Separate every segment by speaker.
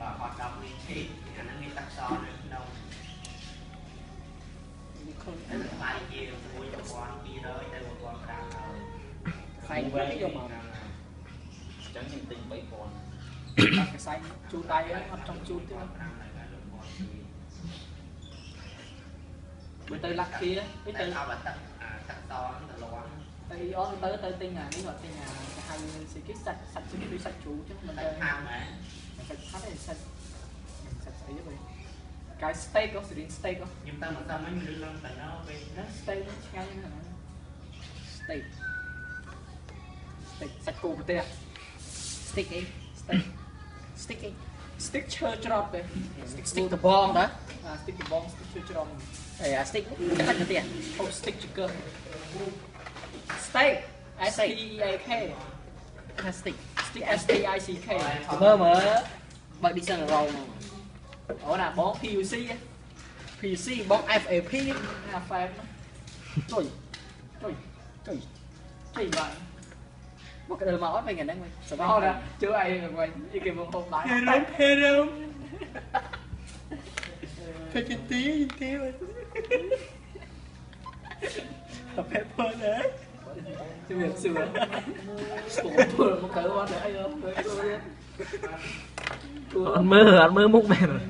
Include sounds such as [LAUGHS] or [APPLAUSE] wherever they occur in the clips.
Speaker 1: bà hoạt động nguyên
Speaker 2: khí là nó nguyên tắc so nó đâu.
Speaker 3: Đến mai chiều tôi một con kia tới tới
Speaker 2: một con đang rồi xanh cái vô màu chẳng nhìn tình bảy còn, cái
Speaker 1: xanh chu tay á trong chu
Speaker 2: chứ bữa tới lắc kia
Speaker 1: bữa
Speaker 2: tới tao là tắc tắc to nó là loãng tới tới tới tên nhà nếu là tên nhà hay sẽ kích sạch sạch sẽ kích sạch chú chứ mình đây. កាយ steak ក៏សេរី steak ក៏
Speaker 1: ខ្ញុំទៅមកតាមវិញលឺឡើងតែណោពេល
Speaker 2: ណា steak ឆ្ងាញ់ណាស់ steak steak សាច់គោប្រទេស
Speaker 4: stick អី
Speaker 2: steak
Speaker 4: stick អី
Speaker 2: stick ឈើច្រត់ទេ
Speaker 4: stick ដបងតើ
Speaker 2: អា stick កបង stick ឈើច្រត់
Speaker 4: អីអា stick កាច់ទៅទៀត
Speaker 2: អូ stick chicken steak S T E A K
Speaker 4: ថា stick
Speaker 2: stick S T I C K
Speaker 4: មើលមើលបើ design រងមក
Speaker 2: ổ là bóng PUC á.
Speaker 4: PC bón FAP
Speaker 2: là trời trời trời trời vậy
Speaker 4: một cái đời máu mày ngày đang quay sao bao ra chưa ai được quay đi
Speaker 2: kịp một hôm lại herum herum. [LAUGHS] Phải chín tí chín tí rồi phải phơi đấy.
Speaker 4: Chứ việc sửa cũng vừa một cái quá đấy không? Anh mơ anh
Speaker 2: mơ múc mẹ rồi.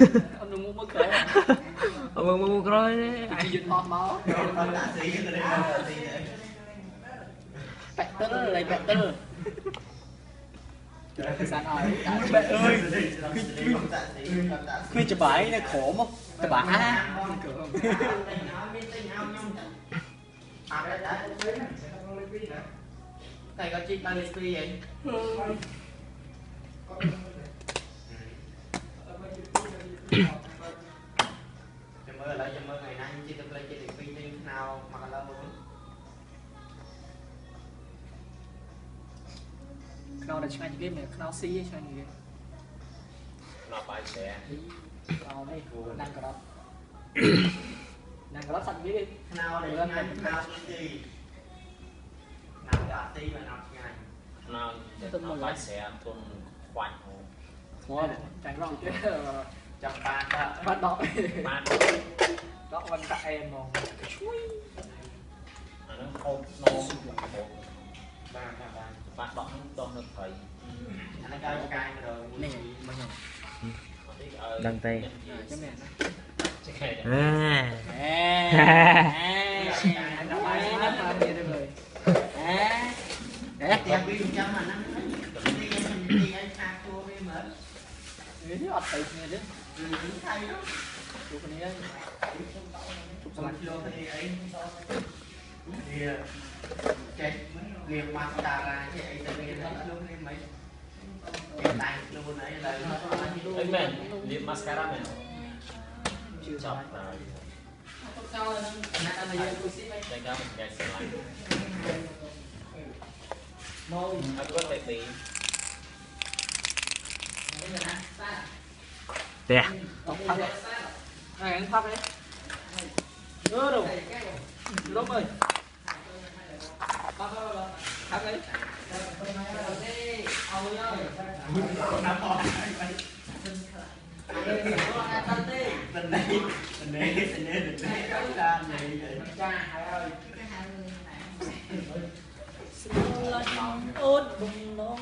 Speaker 2: អត់នឹងមុខមកក្រោ
Speaker 5: យអត់មុខម
Speaker 2: កក្រោ
Speaker 5: យទេ
Speaker 2: យន្តអត់មក
Speaker 1: តាស៊ីទៅនេះស៊ី
Speaker 4: ប៉ែតលឡៃប៉ែតល
Speaker 2: សានអើយ
Speaker 4: បែអើយគឺគឺគឺច្បាយនៅក្រមច្បាយ
Speaker 1: អាតែក៏ជីកបានលេខ2ហ៎ ខ្នោ1គីឡូ
Speaker 2: ខ្នោដែលឆ្ងាញ់គេមិនខ្នោស៊ីឆ្ងាញ់គេ
Speaker 3: ដល់បាយស្រែ
Speaker 2: ខ្នោនេះដាំការ៉ុតដាំការ៉ុតសាច់វា
Speaker 1: ខ្នោដែលឆ្ងាញ់ខ្នោទីខ្នោដាក់ទីមិនអត់ឆ្ងាញ់
Speaker 3: ដល់ដល់បាយស្រែធន់ខ្វាច់ហូ
Speaker 4: ស្មោះ
Speaker 2: ចាញ់រងគេ
Speaker 1: ចាំបានដាក់
Speaker 2: បាត់ដក
Speaker 3: បាន
Speaker 2: ដកវិញតាអែមហ្មងជួយ
Speaker 3: អាហ្នឹងហូបនំហូប
Speaker 1: បានបានបាន
Speaker 3: បាត់ដកហ្នឹងតោះនៅព្រៃ
Speaker 1: អានេះឲ្យកាយទៅ
Speaker 4: នេះមកញ៉ាំ
Speaker 3: អត់ទេឲ្យ
Speaker 5: ដឹងទេ
Speaker 2: ចាំមែនណា
Speaker 3: ចេះតែ
Speaker 5: អេ
Speaker 4: អេ
Speaker 2: ដាក់បាយណាស់មកទៀតទៅ
Speaker 4: អេអេ
Speaker 1: តែពីចាំអាហ្នឹង ini otak ini aja ini aja cukup Iya. Cek nghiệp mặt tà là chị ấy. Tại vì đấy luôn lên mấy. Cái tay luôn
Speaker 3: ấy là ấy mền liệm mascara mền chưa. Chọc là Đây các
Speaker 2: mình gái xe
Speaker 5: lạnh Nó
Speaker 2: có thể bị Tè. Này anh thắp đấy. Ngơ đâu. Lốp ơi. Thắp đấy.
Speaker 1: Tình đấy, tình đấy, tình đấy, tình này vậy.
Speaker 2: Cha, ơi. Xin non ốt bông non